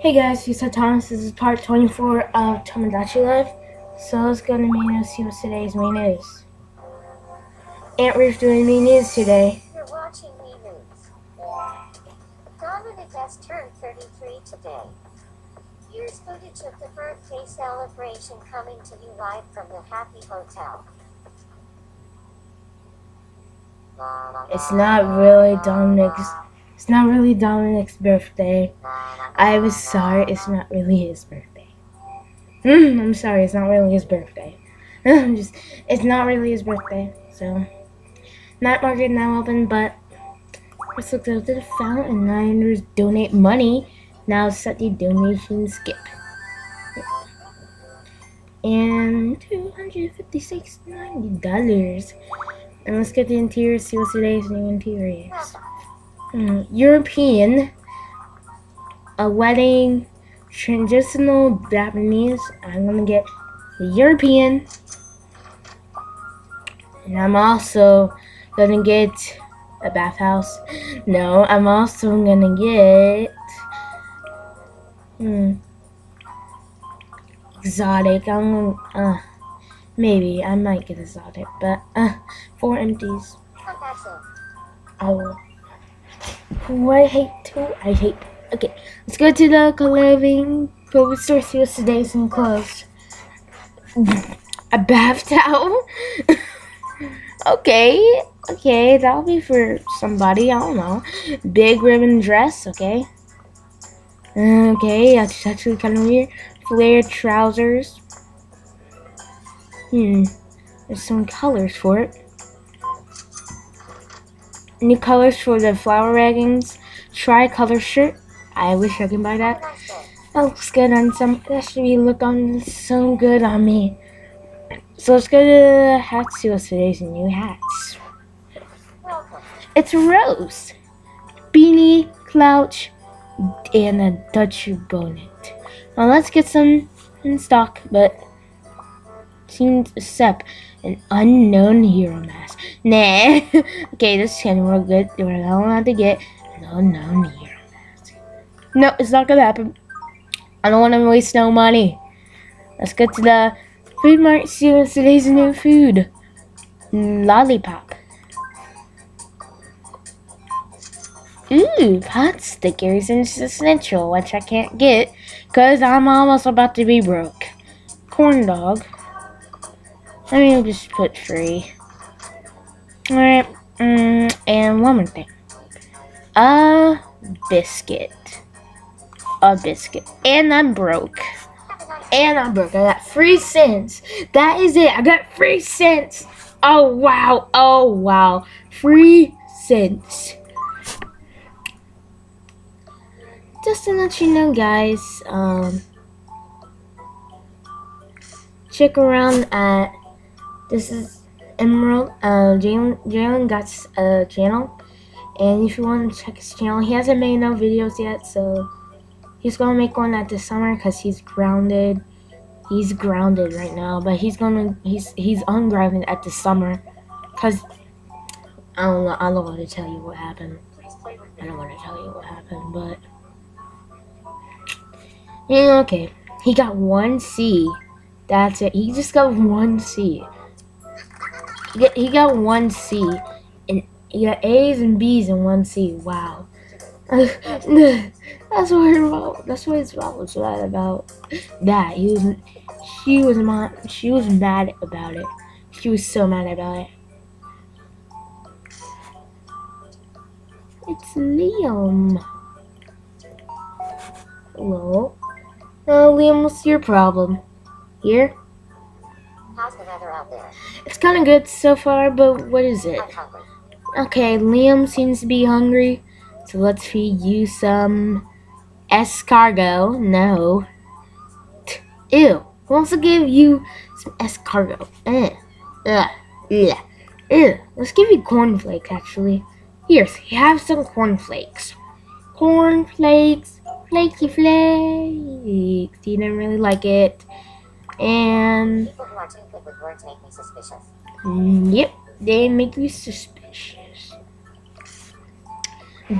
Hey guys, you said Thomas. This is part 24 of Tomodachi Life. So let's go to main news, see what today's main news. Aunt Ruth doing main news today. You're watching Mii News. Dominic has turned 33 today. Here's footage of the birthday celebration coming to you live from the Happy Hotel. It's not really Dominic's. It's not really Dominic's birthday. I was sorry. It's not really his birthday. Mm, I'm sorry. It's not really his birthday. I'm just. It's not really his birthday. So, night market now open, but let's look up to the fountain. Niners donate money. Now set the donation skip. And two hundred fifty-six ninety dollars. And let's get the interior, see what today's new interior Hmm, European, a wedding, traditional Japanese. I'm gonna get the European. And I'm also gonna get a bathhouse. No, I'm also gonna get hmm exotic. I'm gonna uh maybe I might get exotic, but uh four empties. Oh, who I hate too. I hate. Okay, let's go to the clothing clothing store. See what's today's in clothes. A bath towel. okay, okay, that'll be for somebody. I don't know. Big ribbon dress. Okay. Okay, that's actually kind of weird. Flared trousers. Hmm. There's some colors for it. New colors for the flower raggings. Tri-color shirt. I wish I could buy that. Oh, Day. That looks good on some. That should be look on so good on me. So let's go to the. See what's today's new hats. It's rose, beanie, clouch, and a Dutch bonnet. Now let's get some in stock, but seems except an unknown hero mask. Nah. okay, this of real good. We're not allowed to get an unknown hero mask. No, it's not gonna happen. I don't want to waste no money. Let's get to the food mart. See what's today's new food. Lollipop. Ooh, pot stickers is essential, which I can't get because I'm almost about to be broke. Corn dog. Let me just put free. Alright, mm, and one more thing. A biscuit. A biscuit. And I'm broke. And I'm broke. I got three cents. That is it. I got three cents. Oh wow. Oh wow. Three cents. Just to let you know, guys, um, check around at this is Emerald. Uh, Jalen got a channel, and if you want to check his channel, he hasn't made no videos yet, so he's gonna make one at the summer because he's grounded. He's grounded right now, but he's gonna he's he's ungrounded at the summer, cause I don't I don't want to tell you what happened. I don't want to tell you what happened, but yeah, okay. He got one C. That's it. He just got one C. He got, one C, and he got A's and B's and one C. Wow. that's what. That's what his mom was mad about. That he was. She was mad. She was mad about it. She was so mad about it. It's Liam. Hello. Uh, Liam, what's your problem? Here? How's the weather out there? It's kind of good so far, but what is it? I'm hungry. Okay, Liam seems to be hungry, so let's feed you some escargot. No. Ew. Who wants to give you some escargot? Eh. Ugh. Ugh. Ew. Let's give you cornflakes, actually. Here, you have some cornflakes. Cornflakes. Flaky flakes. You didn't really like it. And People who are too good with words make me suspicious. Mm, Yep, they make you suspicious.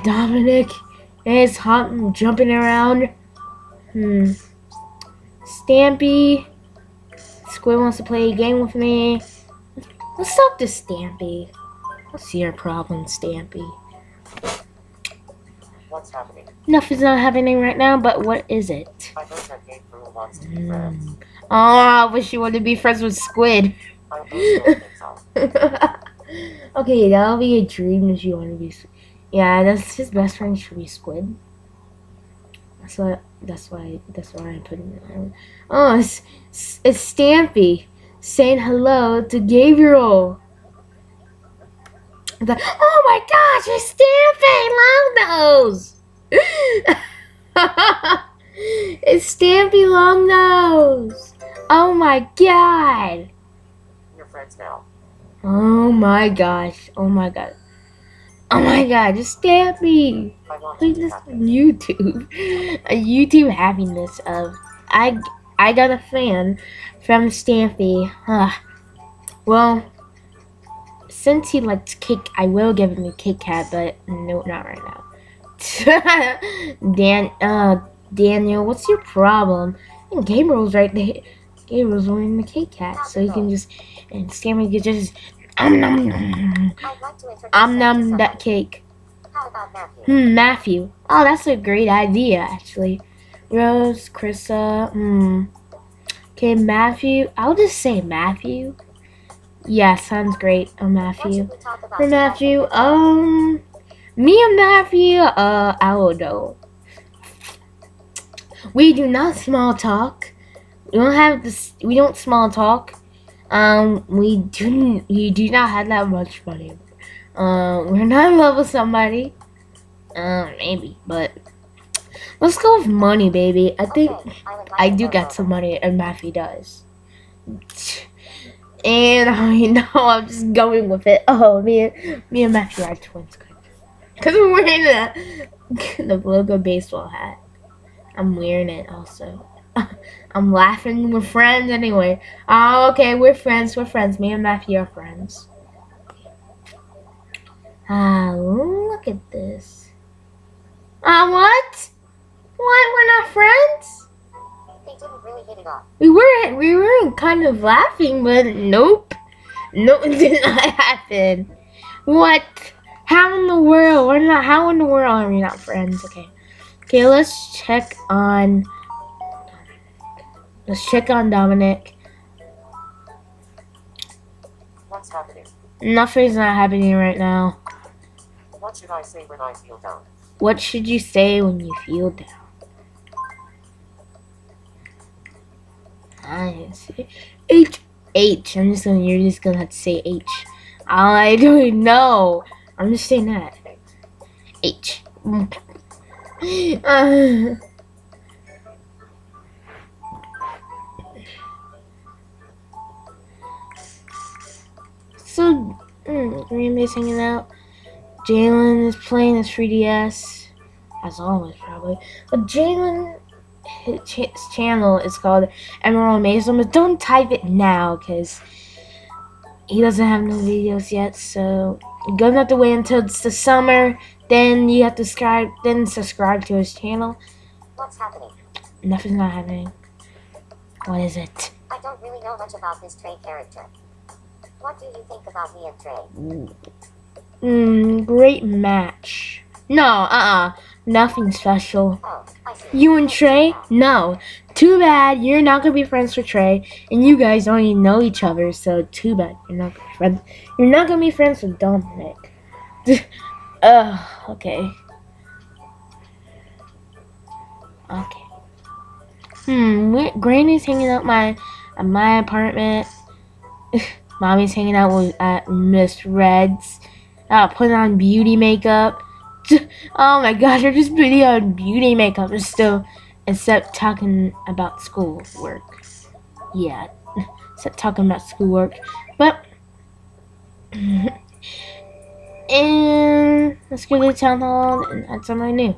Dominic, is hot and jumping around. Hmm. Stampy. Squid wants to play a game with me. Let's talk to Stampy. What's your problem, Stampy? What's happening? Nothing's not happening right now, but what is it? I heard that Gabriel wants to be friends. Oh, I wish you wanted to be friends with Squid. Okay, that'll be a dream if you want to be. Yeah, that's his best friend should be Squid. That's what. That's why. That's why I put him there. Oh, it's it's Stampy saying hello to Gabriel. Like, oh my gosh, it's Stampy Longnose. it's Stampy Longnose. Oh my god. We're friends now. Oh my gosh. Oh my god. Oh my god, just stab me. Please this YouTube. A YouTube happiness of I I got a fan from Stampy. Huh. Well since he likes cake, I will give him a Kit Kat, but no, not right now. Dan, uh, Daniel, what's your problem? And rules, right there. Gabriel's wearing the Kit Kat, so he can just and Stampy can just um nom nom like um nom that cake. Matthew? Hmm, Matthew. Oh, that's a great idea, actually. Rose, Krissa, hmm. Okay, Matthew. I'll just say Matthew. Yeah, sounds great. Oh, Matthew. For? Matthew, um, me and Matthew, uh, I will know. We do not small talk. We don't have this. We don't small talk. Um, we do. We do not have that much money. Uh, we're not in love with somebody. Uh, maybe, but let's go with money, baby. I think Okay, I like I do got some money, and Matthew does. And I know I'm just going with it. Oh, me and me and Matthew are twins, because I'm wearing the the logo baseball hat. I'm wearing it also. I'm laughing. We're friends anyway. Oh, okay, we're friends. We're friends. Me and Matthew are friends. Ah, look at this. Ah, what? What? We're not friends? They didn't really hit it off. We were we were kind of laughing, but nope, nope, it did not happen. What? How in the world? We're not. How in the world are we not friends? Okay, okay. Let's check on. Let's check on Dominic. What's happening? Nothing's not happening right now. What should I say when I feel down? What should you say when you feel down? I. H H. I'm just gonna. You're just gonna have to say H. I don't know. I'm just saying that. H. Uh, so, mm, Green Bay's hanging out. Jalen is playing his 3DS, as always, probably. But Jalen, his ch- channel is called Emerald Mason, but don't type it now, because he doesn't have no videos yet, so you're gonna have to wait until it's the summer. Then you have to subscribe, then subscribe to his channel. What's happening? Nothing's not happening. What is it? I don't really know much about this Trey character. What do you think about me and Trey? Mm, great match. No, uh-uh. Nothing special. Oh, I see. You and Trey? No. Too bad you're not gonna be friends with Trey, and you guys don't even know each other. So too bad you're not gonna be friends. You're not gonna be friends with Dominic. Ugh. Okay. Okay. Hmm. Granny's hanging out my at my apartment. Mommy's hanging out with Miss Red's. Uh, putting on beauty makeup. Oh my gosh, they're just putting on beauty makeup and still, except talking about school work. Yeah, except talking about schoolwork. But, and let's go to the town hall and add somebody new.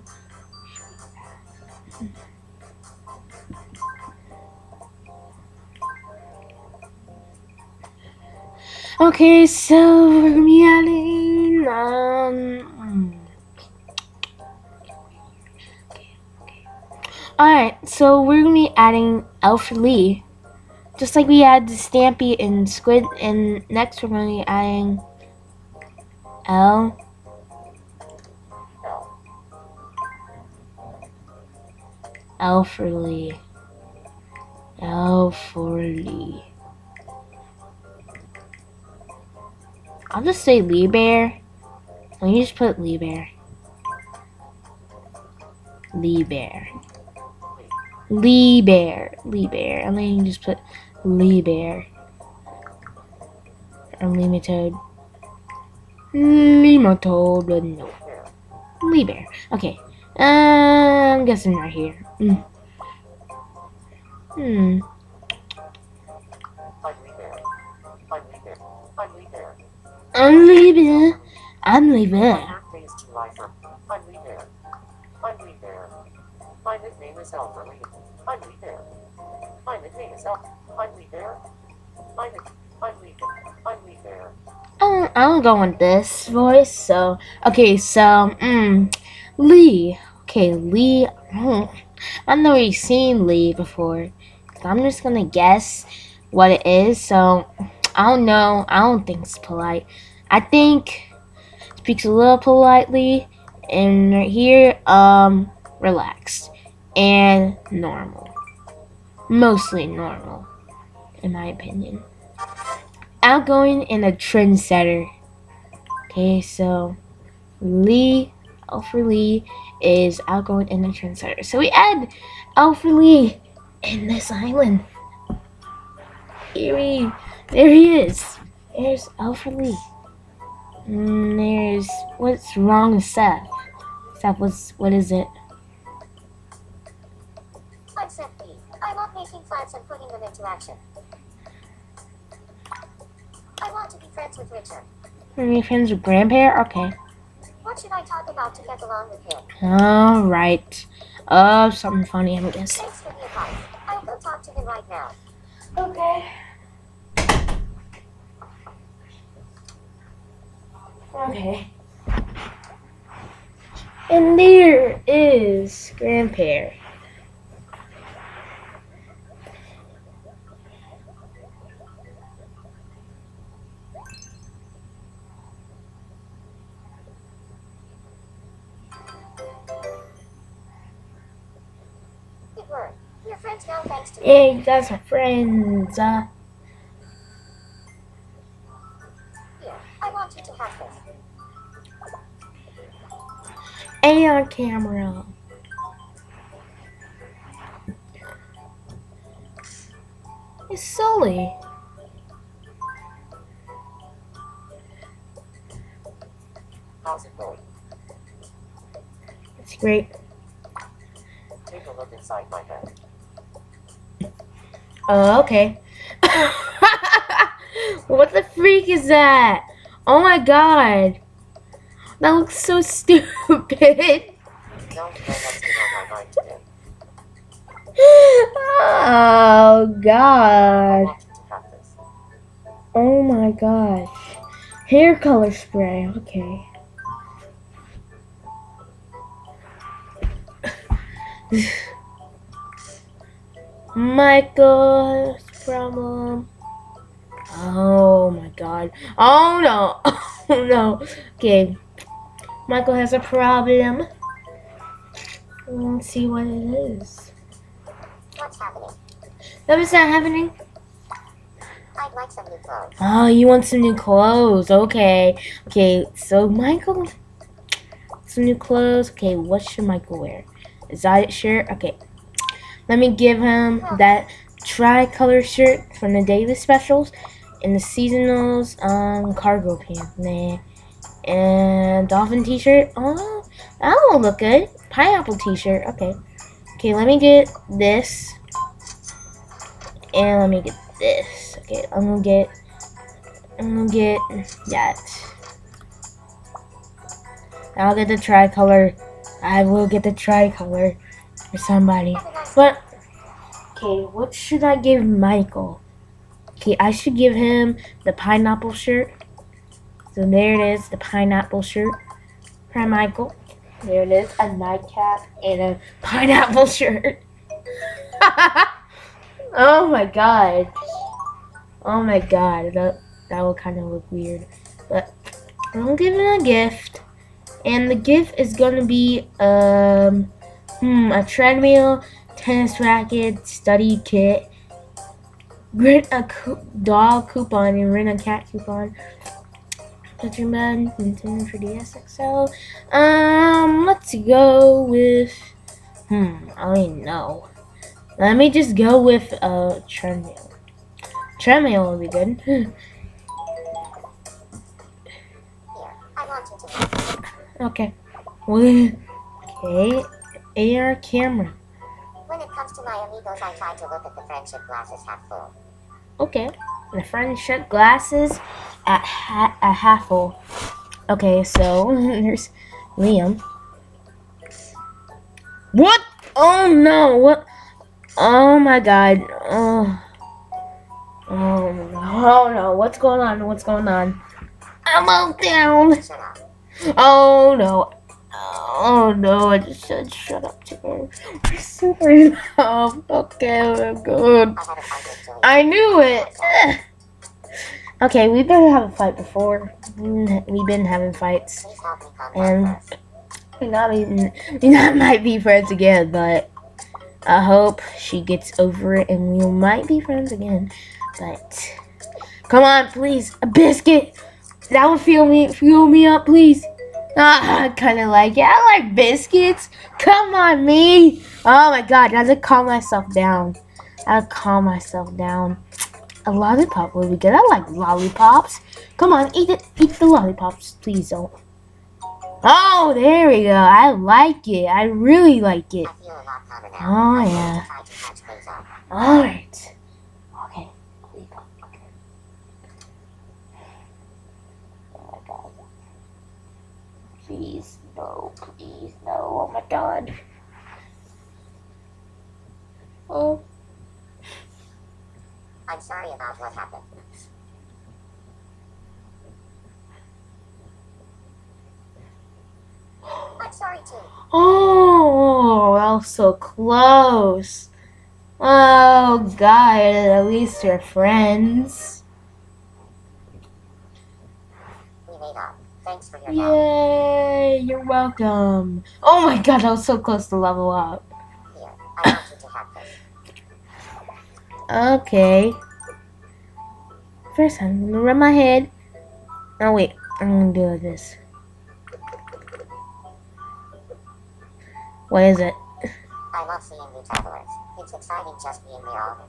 Okay, so we're gonna be adding, um, Alright, so we're gonna be adding Alfred Lee. Just like we had Stampy and Squid, and next we're gonna be adding L. L. Alfred Lee. Alfred Lee. I'll just say Lee Bear. Let me just put Lee Bear. Lee Bear. Lee Bear. Lee Bear. And then you just put Lee Bear. Or Lematoad. Lematoad, but no. Lee Bear. Okay. Uh, I'm guessing right here. Mm. Hmm. I'm Lee Bear. My nickname is Elfer I'm Lee Bear. My nickname is Elf. I'm Lee Bear. My nick. I'm Lee Bear. I'm Lee Bear. I'm going with this voice. So, okay, so, mm, Lee. Okay, Lee. mm, I've never seen Lee before. I'm just gonna guess what it is. So, I don't know. I don't think it's polite. I think speaks a little politely, and right here, um, relaxed and normal. Mostly normal, in my opinion outgoing and a trendsetter. Okay, so Lee, Alfred Lee is outgoing and a trendsetter. So we add Alfred Lee in this island. Here he, there he is. There's Alfred Lee. And there's what's wrong with Seth? Seth, what's what is it? I'm Seth Lee. I love making plans and putting them into action. I want to be friends with Richard. Are you friends with Grandpa? Okay. What should I talk about to get along with him? All right. Uh, something funny, I guess. Thanks for the advice. I'll go talk to him right now. Okay. Okay. And there is Grandpa. Good friends now thanks to me. Hey, are friends. Uh, Here, I want you to have and on camera. It's Sully. How's it going? It's great. Take a look inside my head. Oh, okay. what the freak is that? Oh my god. That looks so stupid. Oh god. Oh my gosh. Hair color spray. Okay. Michael's problem. Oh my god. Oh no. Oh no. Okay. Michael has a problem. Let's see what it is. What's happening? That was not happening. I'd like some new clothes. Oh, you want some new clothes? Okay. Okay, so Michael, some new clothes. Okay, what should Michael wear? A Zayat shirt? Okay. Let me give him that tri-color shirt from the daily specials and the seasonals um cargo pants. Nah. And dolphin t-shirt. Oh, that will look good. Pineapple t-shirt. Okay. Okay, let me get this. And let me get this. Okay, I'm gonna get I'm gonna get that. I'll get the tricolor. I will get the tricolor for somebody. But okay, what should I give Michael? Okay, I should give him the pineapple shirt. So there it is, the pineapple shirt for Michael. There it is, a nightcap and a pineapple shirt. oh my god. Oh my god. That that will kind of look weird. But I'm giving a gift. And the gift is gonna be um hmm a treadmill, tennis racket, study kit, rent a co- dog coupon and rent a cat coupon. Bed, Nintendo 3DS XL. Um, let's go with. Hmm, I don't know. Let me just go with a uh, treadmill. Treadmill will be good. Here, I want you to okay. Okay. AR camera. When it comes to my amigos, I try to look at the friendship glasses half full. Okay. The friendship glasses at ha- at half full. Okay, so there's Liam. What? Oh no! What? Oh my God! Oh. Oh no! Oh no! What's going on? What's going on? I'm all down. Oh no. Oh no, I just said shut up to her. We're super dumb. Okay, we're good. I had a fight with Julie. I knew it. Okay, we've been having a fight before. We've been having fights. And-. We not even we not might be friends again, but I hope she gets over it and we might be friends again. But come on, please, a biscuit. That would fuel me fuel me up, please. Ah, I kind of like it. I like biscuits. Come on, me. Oh my god, I had to calm myself down. I had to calm myself down. A lollipop would we good. I like lollipops. Come on, eat it. Eat the lollipops, please don't. Oh, there we go. I like it. I really like it. Oh, yeah. up. Alright. Okay. Please, no, please, no. Oh my god. Oh. I'm sorry about what happened. I'm sorry too. Oh, that was so close. Oh god, at least you're friends. We made up. Thanks for your help. Yay, you're welcome. Oh my god, I was so close to level up. Here, I want you to have this. Okay. First, I'm gonna rub my head. Oh wait, I'm gonna do this. What is it? I love seeing new travelers. It's exciting just being there all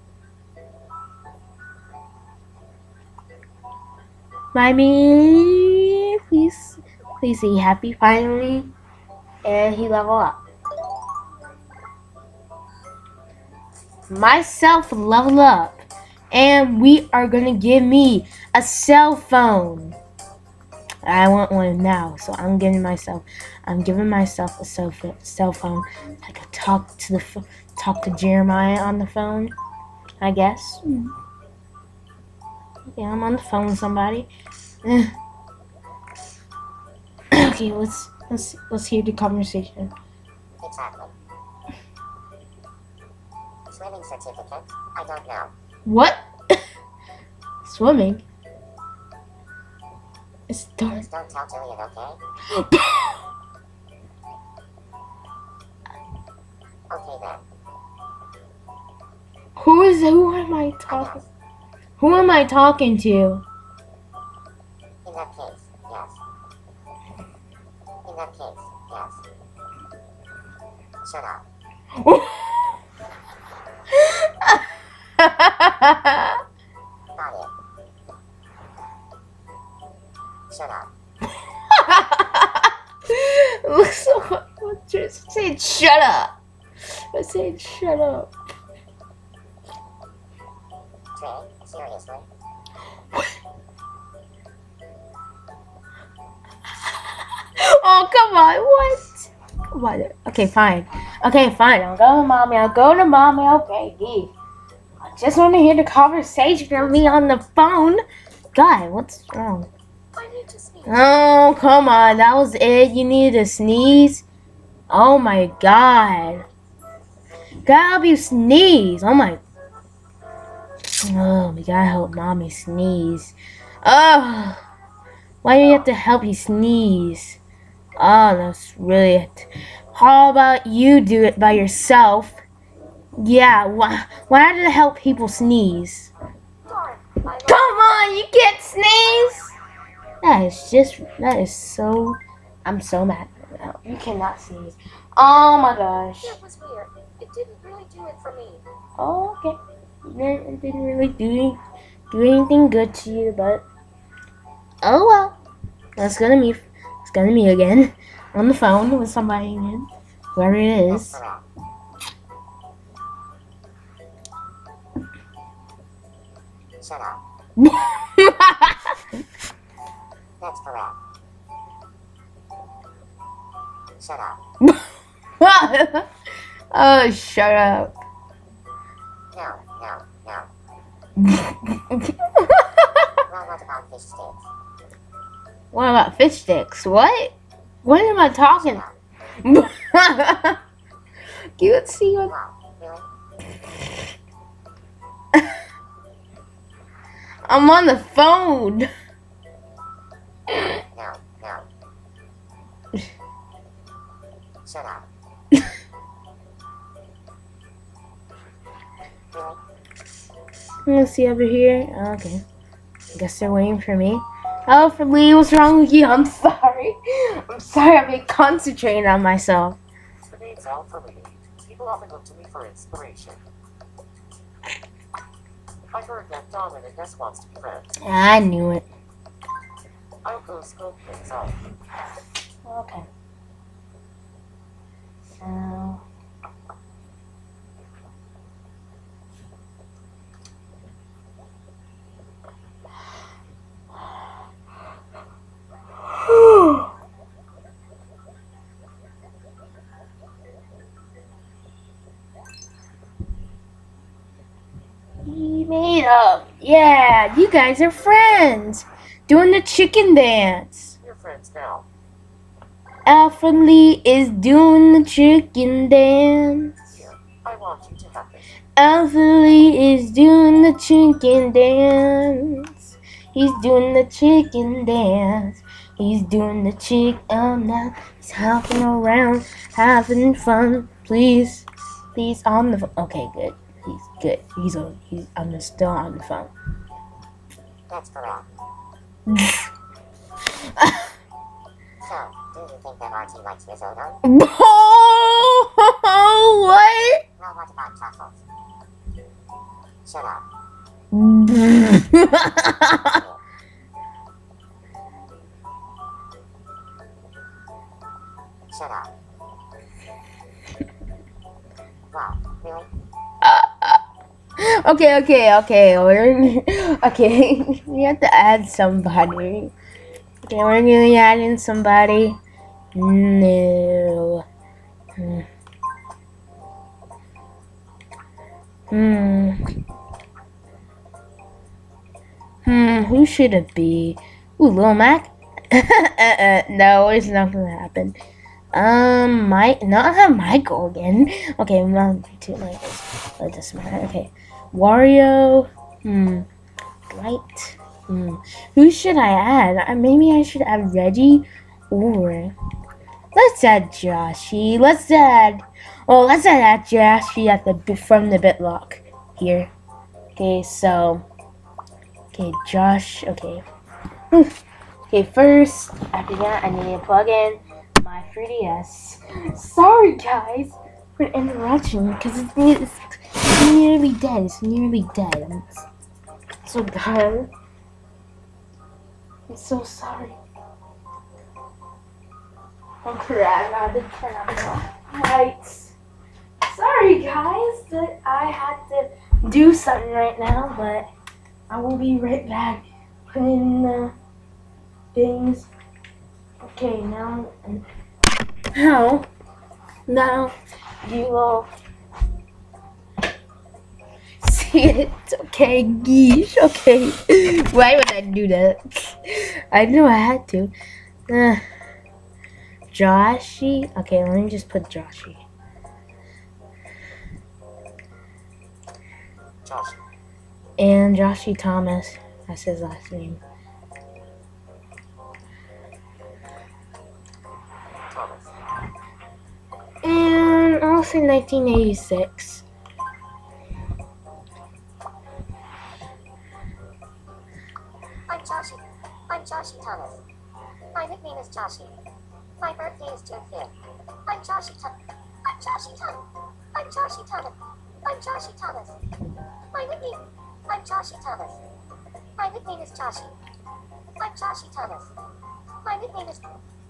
Bye me. Please, please be happy finally. And he level up. Myself level up. And we are gonna give me a cell phone. I want one now, so I'm giving myself. I'm giving myself a cell phone. Cell phone. I could talk to the talk to Jeremiah on the phone. I guess. Hmm. Okay, I'm on the phone with somebody. Okay, let's let's let's hear the conversation. Swimming certificate? I don't know. What? Swimming? It's dark. Please don't tell Julian, okay? Okay then. who is who am I talking? Who am I talking to? In that case, yes. In that case, yes. Shut up. Shut up. Looks so what just say shut up. I said shut up. Seriously? Oh come on, what? Come on. Okay, fine. Okay, fine. I'll go to mommy. I'll go to mommy. Okay. I just want to hear the conversation from me on the phone. Guy, what's wrong? I need to speak. Oh, come on. That was it. You needed to sneeze. Oh my god. Gotta help you sneeze. Oh my. Oh, we gotta help mommy sneeze. Oh, why do you have to help you sneeze? Oh, that's really it. How about you do it by yourself? Yeah, why, why did it help people sneeze? Come on, you can't sneeze! That is just, that is so, I'm so mad right now. You cannot sneeze. Oh my gosh. It was weird. It didn't really do it for me. Oh, okay. It didn't really do, do anything good to you, but oh well. That's gonna me. It's gonna me again on the phone with somebody again, whoever it is. oh, shut up. No, no, no. What about fish sticks? What? What am I talking? Shut up. Can you see what? I'm on the phone. No, no. Shut up. Let's see over here. Okay. I Guess they're waiting for me. Oh, Alfred Lee, what's wrong with you? I'm sorry. I'm sorry, I've been concentrating on myself. Name's Alpha Lee. People often look to me for inspiration. I heard that Dominic S wants to be friends. I knew it. I'll go scope things out. Okay. So. Up. Yeah, you guys are friends. Doing the chicken dance. We're friends now. Alfred Lee is doing the chicken dance. Here, I want you to this. Alfred Lee is doing the chicken dance. He's doing the chicken dance. He's doing the chick. Oh, now he's hopping around, having fun. Please, please on the. Okay, good. He's good. He's on. He's. I'm still on the phone. That's correct. So, do you think that Archie likes risotto? what? Well, what about truffles? Shut up. okay, okay, okay. We're okay. we have to add somebody. Okay, we're gonna add in somebody. No. Hmm. Hmm. Hmm. Who should it be? Ooh, Lil Mac. uh, uh, no, it's not gonna happen. Um, Mike. Not have Michael again. Okay, I'm not two Michaels. That doesn't matter. Okay. Wario. Hmm. Light. Hmm. Who should I add? Uh, Maybe I should add Reggie or let's add Joshy. Let's add. Oh, let's add Joshy at the from the BitLock here. Okay, so. Okay, Josh. Okay. Okay, first after that, I need to plug in my 3DS. Sorry, guys, for interruption because it's nearly dead. It's nearly dead. I'm so bad. I'm so sorry. I'm crap. I did turn on the lights. Sorry, guys, that I had to do something right now, but I will be right back. Put in the things. Okay, now, now, now, you will see it. Okay, geesh. Okay. Why would I do that? I knew I had to. Uh, Joshy. Okay, let me just put Joshy. Josh. And Joshy Thomas. That's his last name. Thomas. And I'll say 1986. I'm Joshy. I'm Joshy Thomas. My nickname is Joshy. My birthday is June 5th. I'm Joshy Thomas. I'm Joshy Thomas. I'm Joshy Thomas. I'm Joshy Thomas. My nickname. I'm Joshy Thomas. My nickname is Joshy. I'm Joshy Thomas. My nickname is.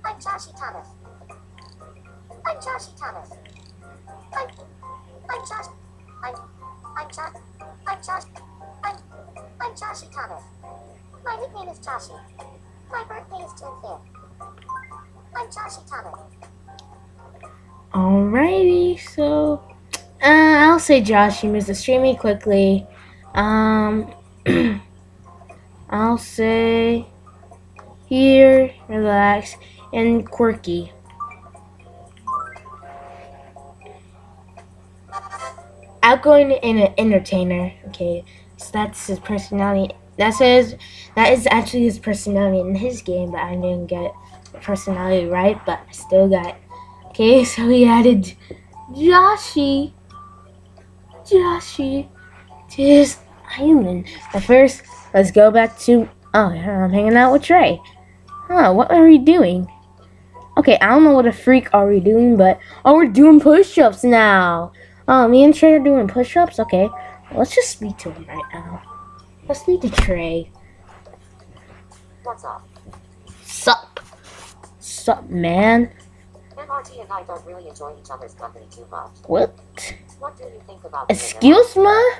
I'm Joshy Thomas. I'm Joshy Thomas. I'm. I'm Josh. Nickname is Joshy. My birthday is June 5th. I'm Joshy Thomas. Alrighty, so uh, I'll say Josh. He moves extremely quickly. Um, I'll say here, relax, and quirky. Outgoing and an entertainer. Okay, so that's his personality. That says that is actually his personality in his game, but I didn't get personality right. But I still got. Okay, so he added Joshy, Joshy to his island. But first, let's go back to. Oh, I'm hanging out with Trey. Huh, what are we doing? Okay, I don't know what the freak are we doing, but oh, we're doing push-ups now. Oh, me and Trey are doing push-ups. Okay, let's just speak to him right now. Let's speak to Trey. What's up? Sup, sup, man. MRT and I don't really enjoy each other's company too much. What? What do you think about Excuse me?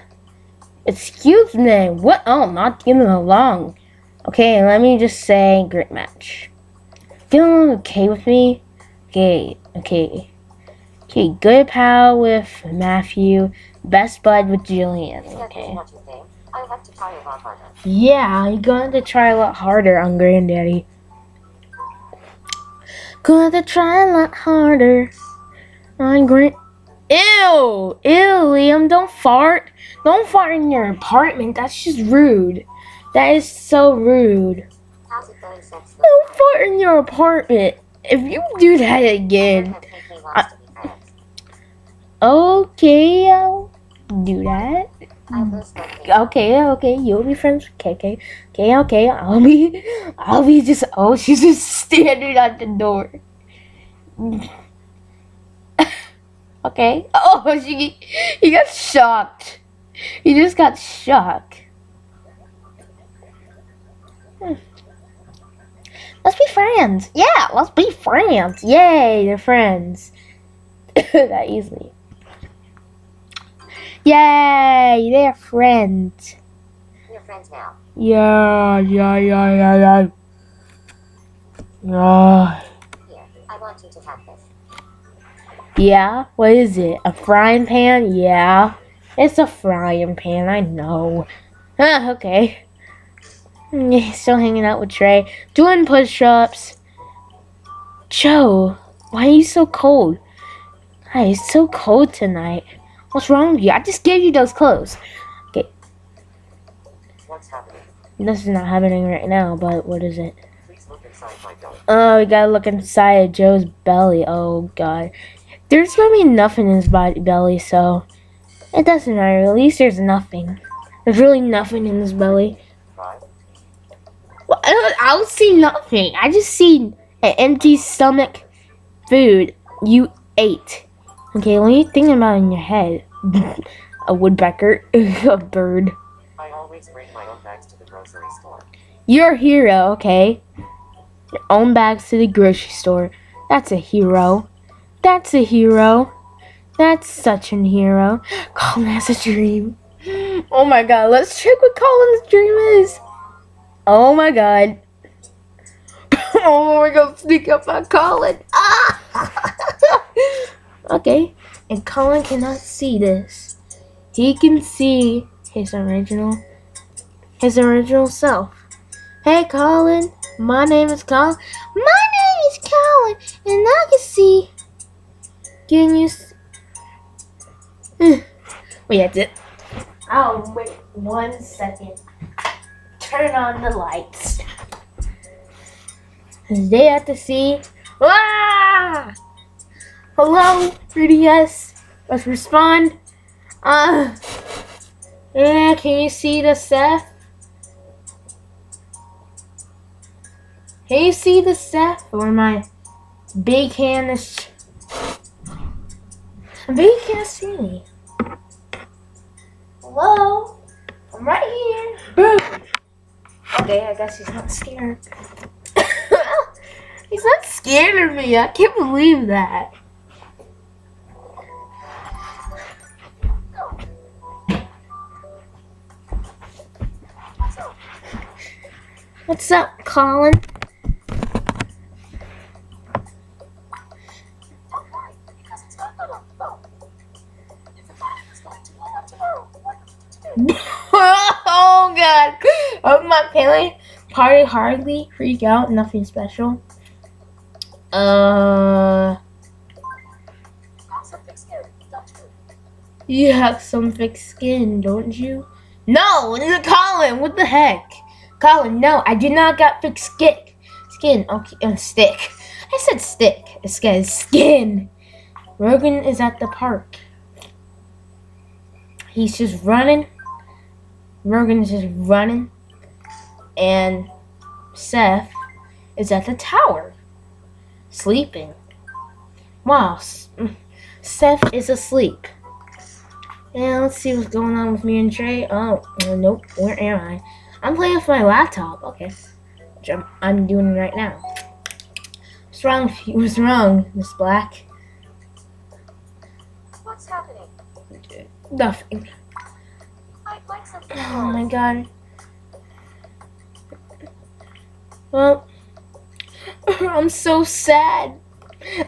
Excuse me. What? Oh, not getting along. Okay, let me just say, great match. Feeling okay with me? Okay, okay. Okay, good pal with Matthew, best bud with Jillian. Is that really Okay. What you think? I have to try a lot harder. Yeah, you're going to try a lot harder on Granddaddy. Going to try a lot harder on Grand. Ew! Ew, Liam, don't fart. Don't fart in your apartment. That's just rude. That is so rude. How's it going, sex? Don't fart in your apartment. If you do that again, wants to be friends. okay, I'll do that. Something. Okay, okay, you'll be friends Okay, KK. Okay, okay, I'll be, I'll be just, oh, she's just standing at the door. okay. Oh, she, he got shocked. He just got shocked. Hmm. Let's be friends. Yeah, let's be friends. Yay, they're friends. that easily. Yay, they're friends. We're friends now. Yeah, yeah, yeah, yeah, yeah. Yeah. Here, I want you to have this. Yeah, what is it? A frying pan? Yeah. It's a frying pan, I know. Ah, okay. Still hanging out with Trey. Doing push ups. Joe, why are you so cold? Hi, it's so cold tonight. What's wrong with you? I just gave you those clothes. Okay. What's happening? This is not happening right now, but what is it? Please look inside my belly. Oh, we gotta look inside Joe's belly. Oh god. There's gonna be nothing in his body belly, so it doesn't matter. At least there's nothing. There's really nothing in his belly. Well, I don't, I don't see nothing. I just see an empty stomach food you ate. Okay, what are you thinking about in your head? a woodpecker, a bird. I always bring my own bags to the grocery store. You're a hero, okay? Your own bags to the grocery store. That's a hero. That's a hero. That's such an hero. Colin has a dream. Oh my god, let's check what Colin's dream is. Oh my god. oh, my god, sneak up on Colin. Ah! Okay, and Colin cannot see this. He can see his original his original self. Hey Colin, my name is Colin. My name is Colin, and I can see. Can you? S- Wait, that's it. I'll wait one second. Turn on the lights. They have to see. Ah! Hello, 3DS. Let's respond. Uh, yeah, can you see the Seth? Can you see the Seth? Or my big hand is. I bet you can't see me. Hello? I'm right here. Boom. Okay, I guess he's not scared. he's not scared of me. I can't believe that. What's up, Colin? oh god. Oh my parent party hardly freak out, nothing special. Uh You have some thick skin, don't you? No, Colin, what the heck? Colin, no, I do not got thick skin. Skin, okay, uh, stick. I said stick. It's got skin. Rogan is at the park. He's just running. Rogan is just running. And Seth is at the tower. Sleeping. Wow. Seth is asleep. And let's see what's going on with me and Trey. Oh, nope. Where am I? I'm playing with my laptop. Okay. Which I'm, I'm doing right now. What's wrong? What's wrong, Miss Black? What's happening? Nothing. I'd like something Oh my god. Well, I'm so sad.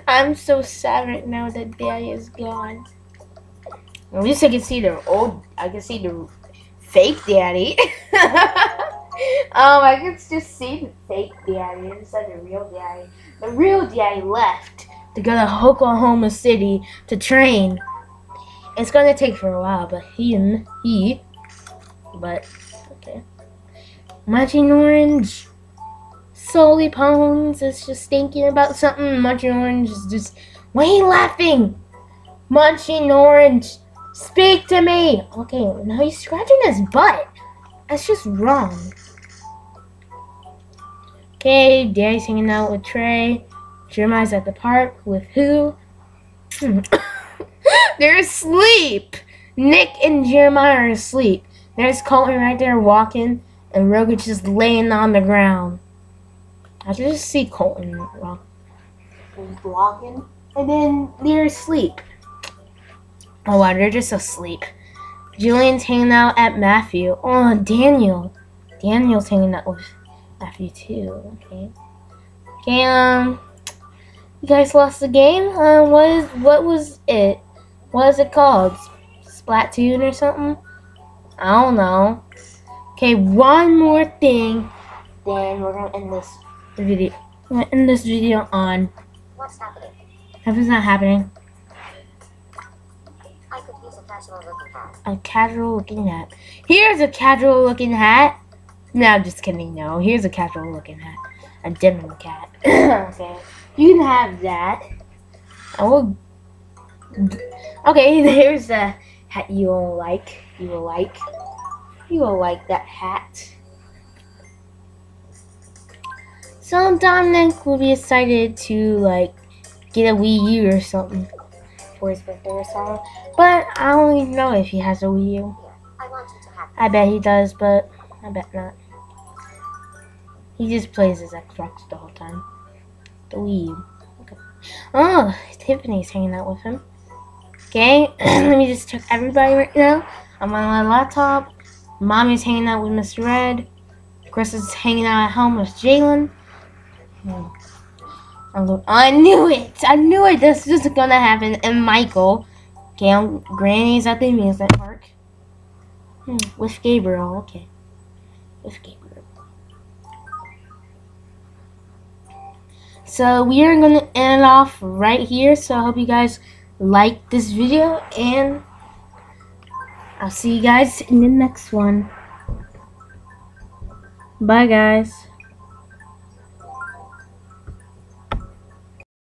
I'm so sad right now that Daddy is gone. At least I can see the old. I can see the fake Daddy. um, I can just see the fake Daddy instead of the real Daddy. The real Daddy left to go to Oklahoma City to train. It's gonna take for a while, but he he but okay. Munching Orange. Solely Pones is just thinking about something. Munching Orange is just. Why are you laughing? Munching Orange, speak to me. Okay, now he's scratching his butt. That's just wrong. Okay, Daddy's hanging out with Trey. Jeremiah's at the park with who? Hmm. They're asleep. Nick and Jeremiah are asleep. There's Colton right there walking, and Rogan just laying on the ground. I just see Colton walking, and then they're asleep. Oh wow, they're just asleep. Julian's hanging out at Matthew. Oh, Daniel. Daniel's hanging out with Matthew too. Okay. Okay, um, you guys lost the game. Uh, what is what was it? What is it called? Splatoon or something? I don't know. Okay, one more thing, then we're gonna end this video. We're gonna end this video on. What's happening? Nothing's not happening. I could use a casual looking hat. A casual looking hat. Here's a casual looking hat. No, I'm just kidding. No, here's a casual looking hat. A denim cat. okay, you can have that. I will. Okay, there's a hat you will like. You will like. You will like that hat. So Dominic will be excited to like get a Wii U or something for his birthday or something. But I don't even know if he has a Wii U. Here, I want you to have I bet he does, but I bet not. He just plays his Xbox the whole time. The Wii U. Okay. Oh, Tiffany's hanging out with him. Okay, let me just check everybody right now. I'm on my laptop. Mommy's hanging out with Mr. Red. Chris is hanging out at home with Jalen. Hmm. I knew it! I knew it! This is gonna happen. And Michael. Okay, I'm- Granny's at the amusement park. Hmm, with Gabriel, okay. With Gabriel. So we are gonna end off right here. So I hope you guys like this video and I'll see you guys in the next one. Bye, guys.